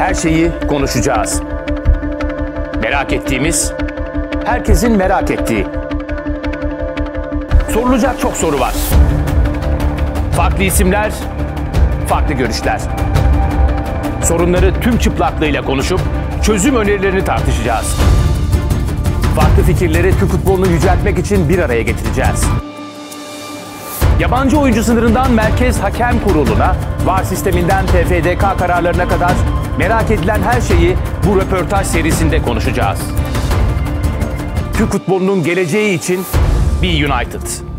Her şeyi konuşacağız. Merak ettiğimiz, herkesin merak ettiği. Sorulacak çok soru var. Farklı isimler, farklı görüşler. Sorunları tüm çıplaklığıyla konuşup çözüm önerilerini tartışacağız. Farklı fikirleri Türk futbolunu yüceltmek için bir araya getireceğiz. Yabancı oyuncu sınırından Merkez Hakem Kurulu'na, VAR sisteminden TFDK kararlarına kadar merak edilen her şeyi bu röportaj serisinde konuşacağız. Türk futbolunun geleceği için Be United.